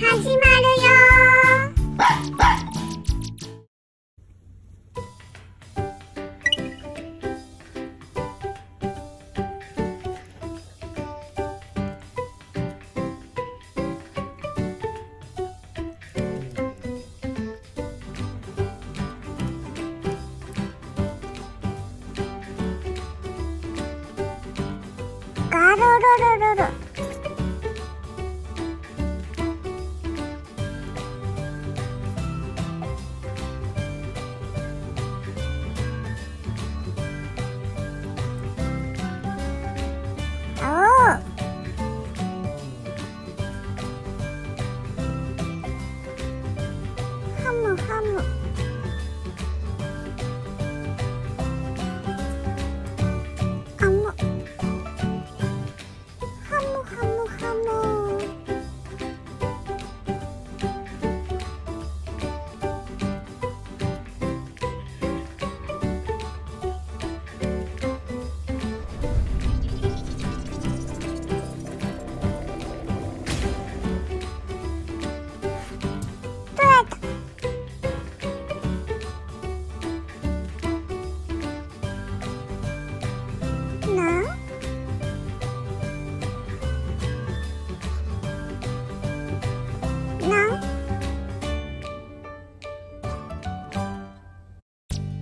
始まるよガロロロロロ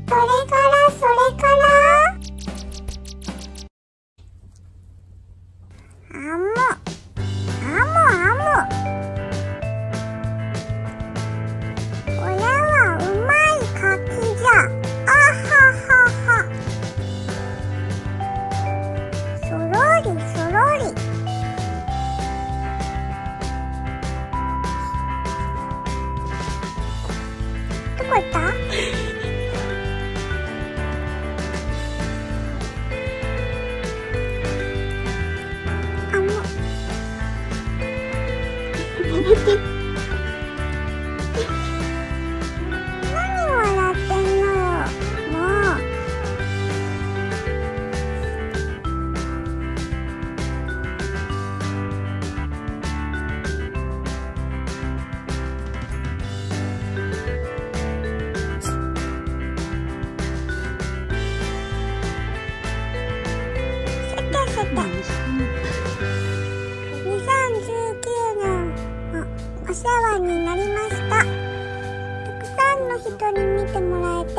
それからそれからあむあむあむこれはうまい柿じゃ。あははは。そろりそろりどこ行った？お世話になりました。たくさんの人に見てもらえて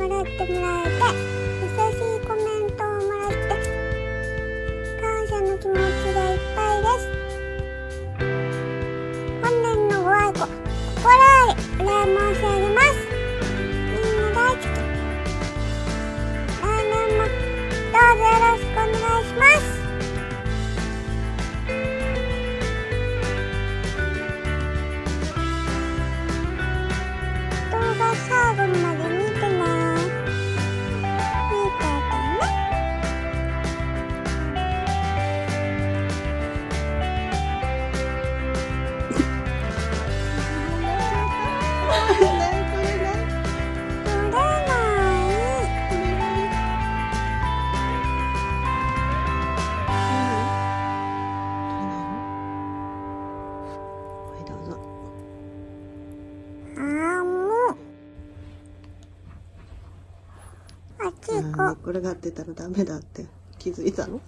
笑ってもらえて優しいあっち行こうあーこれがってたらダメだって気づいたの？